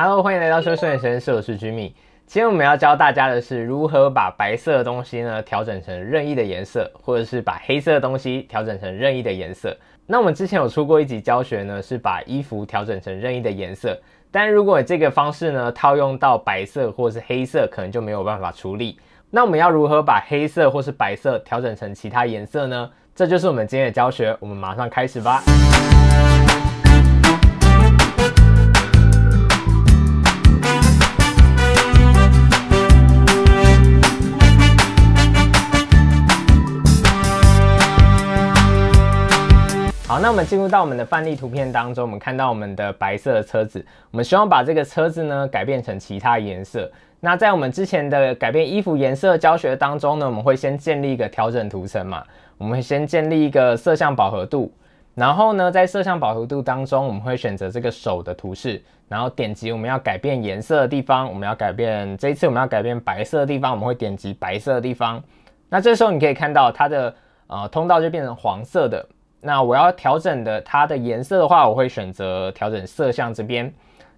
Hello，欢迎来到说顺眼实我是 Jimmy。今天我们要教大家的是如何把白色的东西呢调整成任意的颜色，或者是把黑色的东西调整成任意的颜色。那我们之前有出过一集教学呢，是把衣服调整成任意的颜色。但如果这个方式呢套用到白色或是黑色，可能就没有办法处理。那我们要如何把黑色或是白色调整成其他颜色呢？这就是我们今天的教学，我们马上开始吧。好，那我们进入到我们的范例图片当中，我们看到我们的白色的车子，我们希望把这个车子呢改变成其他颜色。那在我们之前的改变衣服颜色教学当中呢，我们会先建立一个调整图层嘛，我们会先建立一个色相饱和度，然后呢，在色相饱和度当中，我们会选择这个手的图示，然后点击我们要改变颜色的地方，我们要改变这一次我们要改变白色的地方，我们会点击白色的地方。那这时候你可以看到它的呃通道就变成黄色的。那我要调整的它的颜色的话，我会选择调整色相这边。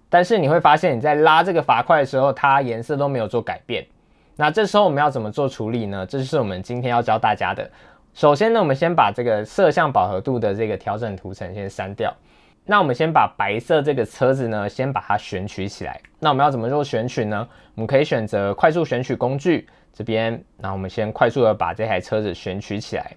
但是你会发现你在拉这个阀块的时候，它颜色都没有做改变。那这时候我们要怎么做处理呢？这就是我们今天要教大家的。首先呢，我们先把这个色相饱和度的这个调整图层先删掉。那我们先把白色这个车子呢，先把它选取起来。那我们要怎么做选取呢？我们可以选择快速选取工具这边，那我们先快速的把这台车子选取起来。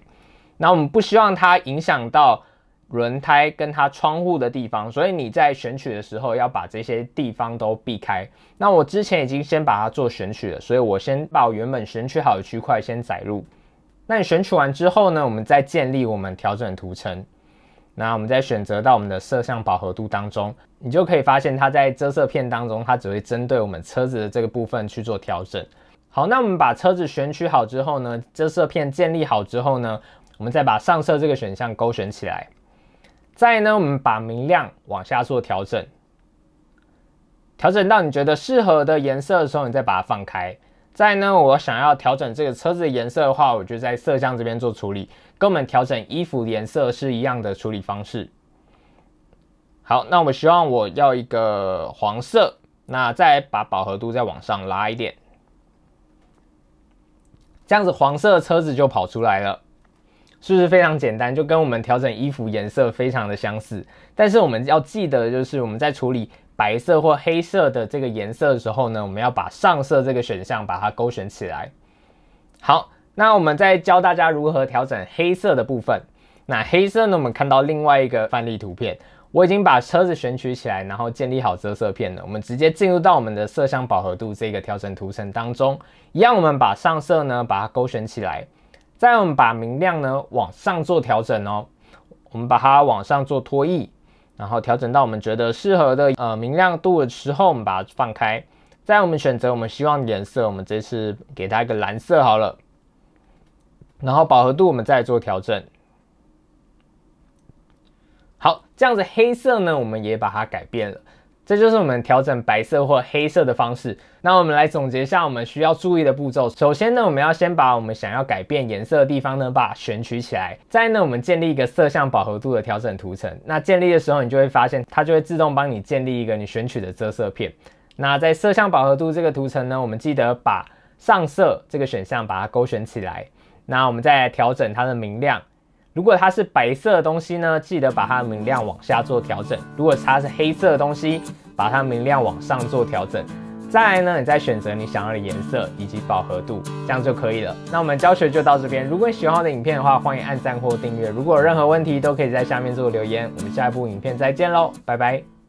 那我们不希望它影响到轮胎跟它窗户的地方，所以你在选取的时候要把这些地方都避开。那我之前已经先把它做选取了，所以我先把我原本选取好的区块先载入。那你选取完之后呢，我们再建立我们调整图层。那我们再选择到我们的色相饱和度当中，你就可以发现它在遮色片当中，它只会针对我们车子的这个部分去做调整。好，那我们把车子选取好之后呢，遮色片建立好之后呢？我们再把上色这个选项勾选起来，再呢，我们把明亮往下做调整，调整到你觉得适合的颜色的时候，你再把它放开。再呢，我想要调整这个车子的颜色的话，我就在色相这边做处理，跟我们调整衣服颜色是一样的处理方式。好，那我们希望我要一个黄色，那再把饱和度再往上拉一点，这样子黄色的车子就跑出来了。是不是非常简单？就跟我们调整衣服颜色非常的相似。但是我们要记得，就是我们在处理白色或黑色的这个颜色的时候呢，我们要把上色这个选项把它勾选起来。好，那我们再教大家如何调整黑色的部分。那黑色呢，我们看到另外一个范例图片，我已经把车子选取起来，然后建立好遮色片了。我们直接进入到我们的色相饱和度这个调整图层当中，一样我们把上色呢把它勾选起来。再我们把明亮呢往上做调整哦，我们把它往上做拖曳，然后调整到我们觉得适合的呃明亮度的时候，我们把它放开。再我们选择我们希望的颜色，我们这次给它一个蓝色好了。然后饱和度我们再做调整。好，这样子黑色呢，我们也把它改变了。这就是我们调整白色或黑色的方式。那我们来总结一下我们需要注意的步骤。首先呢，我们要先把我们想要改变颜色的地方呢，把它选取起来。再呢，我们建立一个色相饱和度的调整图层。那建立的时候，你就会发现它就会自动帮你建立一个你选取的遮色片。那在色相饱和度这个图层呢，我们记得把上色这个选项把它勾选起来。那我们再调整它的明亮。如果它是白色的东西呢，记得把它的明亮往下做调整；如果它是黑色的东西，把它明亮往上做调整。再来呢，你再选择你想要的颜色以及饱和度，这样就可以了。那我们教学就到这边。如果你喜欢我的影片的话，欢迎按赞或订阅。如果有任何问题，都可以在下面做留言。我们下一部影片再见喽，拜拜。